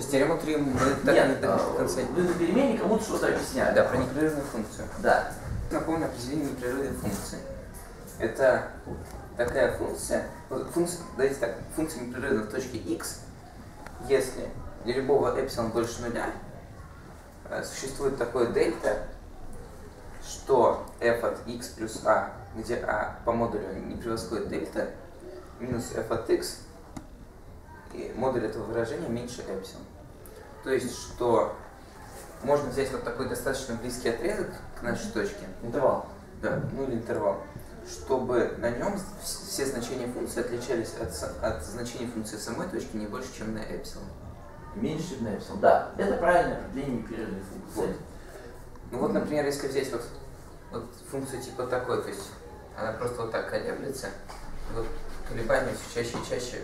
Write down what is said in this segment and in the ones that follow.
Теорему 3 мы так Нет, не до а, конца. вы на перемене кому-то что-то объясняли. Да, про непрерывную функцию. Да. Напомню определение непрерывной функции. Это такая функция, функция, давайте так, функция непрерывна в точке x, если для любого эпсилон больше нуля э, существует такое дельта, что f от x плюс a, где a по модулю не превосходит дельта, минус f от x, и модуль этого выражения меньше эпсилон. То есть, что можно взять вот такой достаточно близкий отрезок к нашей точке, Интервал. да, ну или интервал, чтобы на нем все значения функции отличались от, от значений функции самой точки не больше, чем на эпсилон. Меньше на эпсилон. Да, это правильное определение непрерывной функции. Ну вот, например, если взять вот, вот функцию типа такой, то есть она просто вот так колеблется, вот колебания все чаще и чаще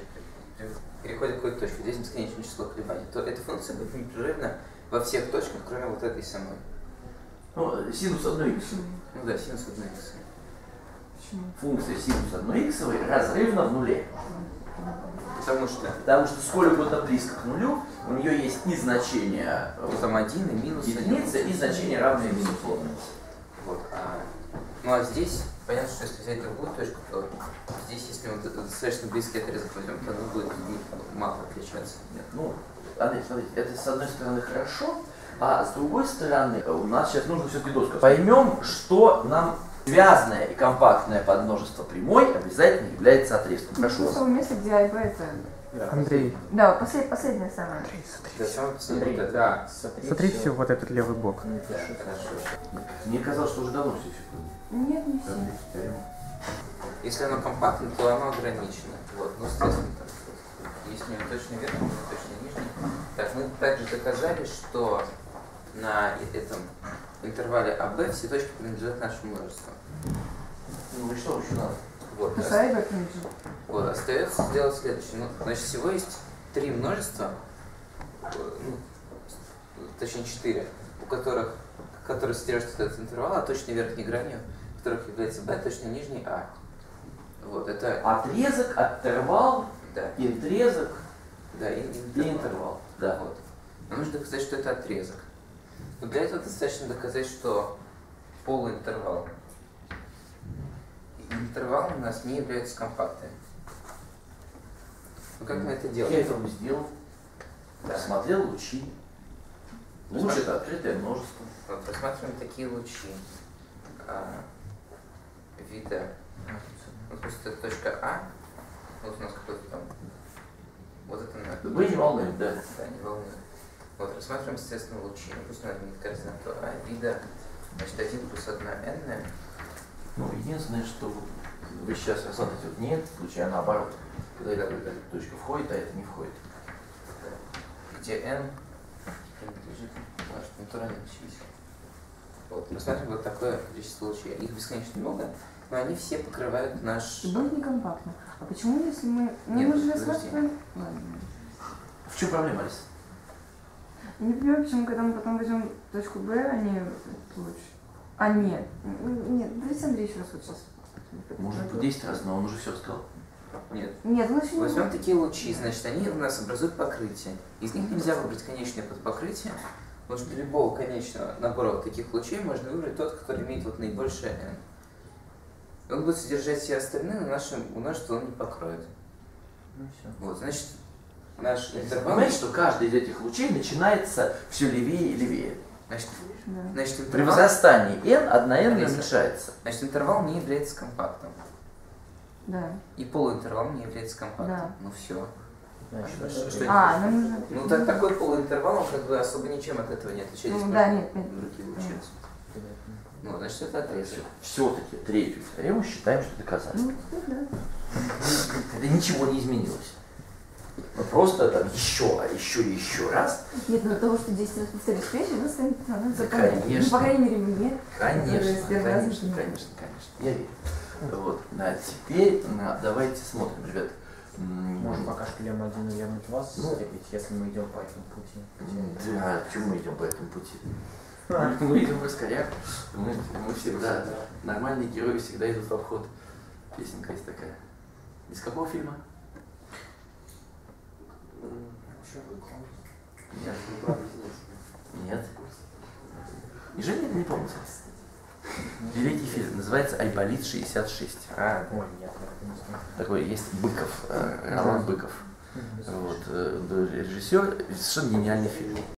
переходят к какой-то точке, здесь бесконечное число колебаний, то эта функция будет непрерывна во всех точках, кроме вот этой самой. Ну, синус 1х. Ну да, синус 1 х. Почему? Функция синус 1х разрывна в нуле. Потому что Потому что сколь угодно близко к нулю, у нее есть и значение вот там 1 и минус 1. единицы, и значение равное минус Вот, а, ну а здесь, понятно, что если взять другую точку, то здесь, если мы достаточно близкий отрезок возьмем, то оно будет мало отличаться. Нет, ну, Андрей, смотрите, это с одной стороны хорошо, а с другой стороны у нас сейчас нужно все-таки доску. Поймем, что нам связанное и компактное подмножество прямой обязательно является отрезком. Прошу Ну, вас. месте, где А и Б это... Андрей, Да, послед, последнее самое. Да, самое последнее вот это. Да, сотрите вот этот левый бок. Мне казалось, что уже давно все все Нет, не все. Если оно компактно, то оно ограничено. Вот, ну, соответственно, так, у него точный верхний, у него точный нижний. Так, мы также доказали, что на э- этом интервале АБ все точки принадлежат нашему множеству. Ну и что еще надо? Вот, принадлежит. Вот, остается сделать следующее. Ну, значит, всего есть три множества, э, ну, точнее четыре, у которых, которые содержат этот интервал, а точной верхней гранью, которых является b, точно нижний а. Вот, это, Отрезок, интервал, да, отрезок да, и, и интервал. Да. Вот. Нам нужно доказать, что это отрезок. Но для этого достаточно доказать, что полуинтервал интервал у нас не являются компактными. Ну как мы это Я делаем? это бы сделал. Да. Посмотрел лучи. Луч это открытое множество. Вот, рассматриваем такие лучи а, вида. Ну, то есть это точка А, вот у нас какой-то там, вот это на Вы не волнует, да. Да, не волнует. Вот, рассматриваем, естественно, лучи. Ну, пусть у нас будет координату А вида, значит, 1 плюс 1 n, Ну, единственное, что вот вы сейчас рассматриваете вот нет, случая наоборот. Когда эта точка входит, а это не входит. где n принадлежит наш натуральным числам. Вот, рассматриваем вот такое количество лучей. Их бесконечно много, но они все покрывают наш... И будет некомпактно. А почему, если мы... Ну, Нет, мы же рассматриваем... В чем проблема, Алиса? Я не понимаю, почему, когда мы потом возьмем точку Б, они лучше. А, нет. М, Нет, давайте Андрей еще раз вот сейчас. Может быть, 10 раз, но он уже все сказал. Нет. Нет, ну еще не Возьмем такие лучи, значит, они у нас образуют покрытие. Из них нельзя выбрать конечное подпокрытие, потому что для любого конечного набора вот таких лучей можно выбрать тот, который имеет вот наибольшее n. И он будет содержать все остальные, но наше множество он не покроет. Ну все. Вот, значит, наш интервал... Понимаете, что каждый из этих лучей начинается все левее и левее. Значит, Да. значит, При интервал, возрастании n одна n уменьшается. значит, интервал не является компактом. Да. И полуинтервал не является компактом. Да. Ну все. Значит, Что А, нам нужно... Ну так, такой полуинтервал, он как бы особо ничем от этого не отличается. Ну, да, нет, нет. Другие лучи. Ну, значит, это отрезок. Все-таки третью теорему считаем, что доказали. Ну, да. Это ничего не изменилось. Мы просто там еще, а еще и еще раз. Нет, ну того, что 10 раз повторишь вещи, ну, станет понятно. конечно. Ну, по крайней мере, мне. Конечно, конечно, не конечно, конечно. Я верю. Вот. А теперь а, давайте смотрим, ребят. Можем пока шпилем один вернуть вас, Ну. закрепить, если мы идем по этому пути. м, Да, почему мы идем по этому пути? Мы идем в раскоряк. Мы, мы всегда, нормальные герои всегда идут в обход. Песенка есть такая. Из какого фильма? Нет. Нет. И Женя не помните. Великий фильм. Называется «Айболит 66». А, Ой, нет. Такой есть Быков, э, Роман Быков. Вот, э, режиссер, совершенно гениальный фильм.